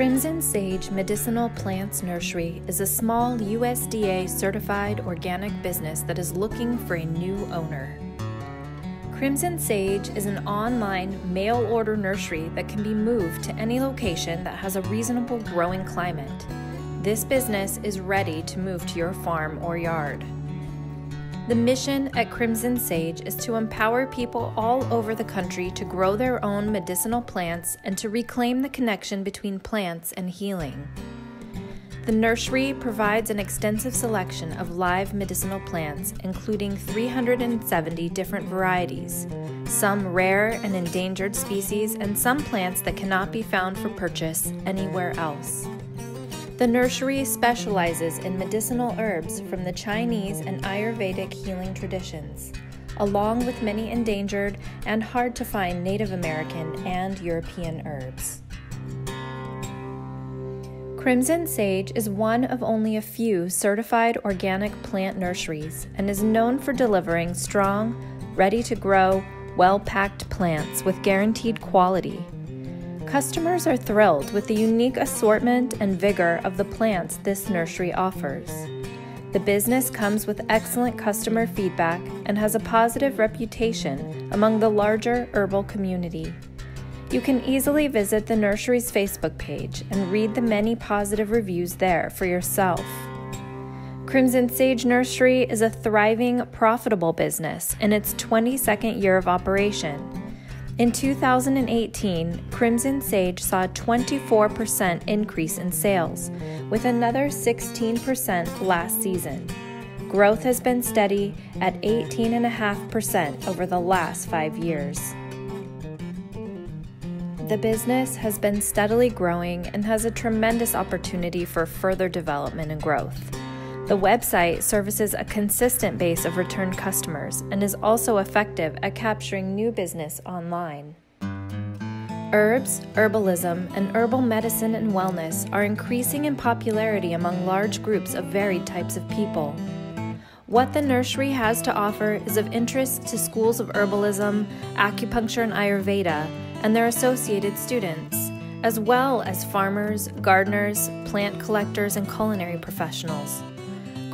Crimson Sage Medicinal Plants Nursery is a small USDA certified organic business that is looking for a new owner. Crimson Sage is an online mail order nursery that can be moved to any location that has a reasonable growing climate. This business is ready to move to your farm or yard. The mission at Crimson Sage is to empower people all over the country to grow their own medicinal plants and to reclaim the connection between plants and healing. The nursery provides an extensive selection of live medicinal plants, including 370 different varieties, some rare and endangered species, and some plants that cannot be found for purchase anywhere else. The nursery specializes in medicinal herbs from the Chinese and Ayurvedic healing traditions, along with many endangered and hard to find Native American and European herbs. Crimson Sage is one of only a few certified organic plant nurseries and is known for delivering strong, ready to grow, well packed plants with guaranteed quality Customers are thrilled with the unique assortment and vigor of the plants this nursery offers. The business comes with excellent customer feedback and has a positive reputation among the larger herbal community. You can easily visit the nursery's Facebook page and read the many positive reviews there for yourself. Crimson Sage Nursery is a thriving, profitable business in its 22nd year of operation in 2018, Crimson Sage saw a 24% increase in sales, with another 16% last season. Growth has been steady at 18.5% over the last five years. The business has been steadily growing and has a tremendous opportunity for further development and growth. The website services a consistent base of returned customers and is also effective at capturing new business online. Herbs, herbalism, and herbal medicine and wellness are increasing in popularity among large groups of varied types of people. What the nursery has to offer is of interest to schools of herbalism, acupuncture, and Ayurveda, and their associated students, as well as farmers, gardeners, plant collectors, and culinary professionals.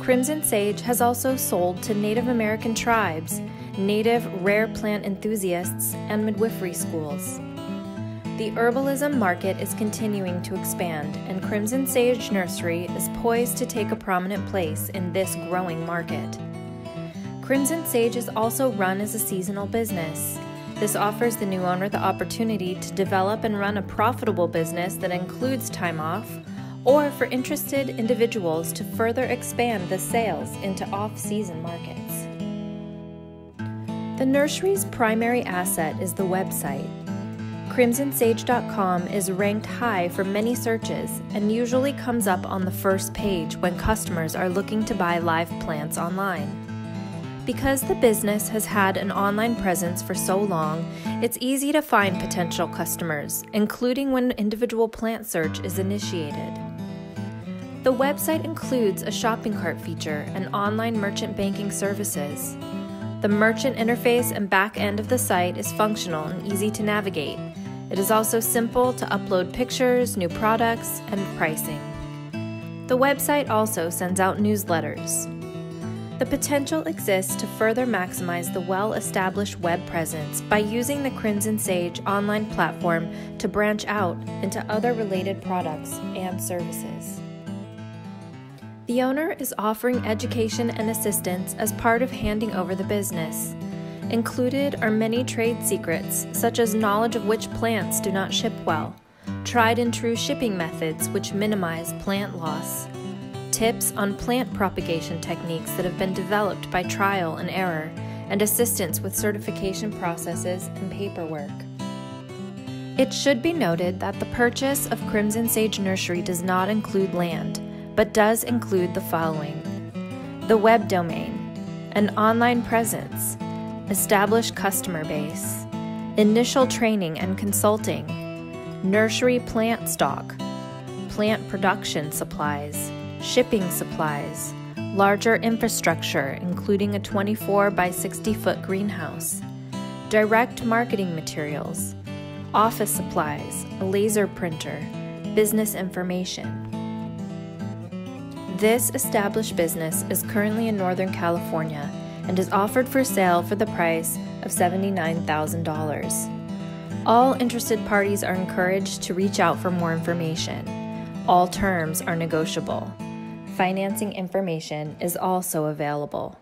Crimson Sage has also sold to Native American tribes, native rare plant enthusiasts, and midwifery schools. The herbalism market is continuing to expand, and Crimson Sage Nursery is poised to take a prominent place in this growing market. Crimson Sage is also run as a seasonal business. This offers the new owner the opportunity to develop and run a profitable business that includes time off, or for interested individuals to further expand the sales into off season markets. The nursery's primary asset is the website. CrimsonSage.com is ranked high for many searches and usually comes up on the first page when customers are looking to buy live plants online. Because the business has had an online presence for so long, it's easy to find potential customers, including when an individual plant search is initiated. The website includes a shopping cart feature and online merchant banking services. The merchant interface and back end of the site is functional and easy to navigate. It is also simple to upload pictures, new products, and pricing. The website also sends out newsletters. The potential exists to further maximize the well established web presence by using the Crimson Sage online platform to branch out into other related products and services. The owner is offering education and assistance as part of handing over the business. Included are many trade secrets, such as knowledge of which plants do not ship well, tried and true shipping methods which minimize plant loss, tips on plant propagation techniques that have been developed by trial and error, and assistance with certification processes and paperwork. It should be noted that the purchase of Crimson Sage Nursery does not include land but does include the following the web domain, an online presence, established customer base, initial training and consulting, nursery plant stock, plant production supplies, shipping supplies, larger infrastructure, including a 24 by 60 foot greenhouse, direct marketing materials, office supplies, a laser printer, business information. This established business is currently in Northern California and is offered for sale for the price of $79,000. All interested parties are encouraged to reach out for more information. All terms are negotiable. Financing information is also available.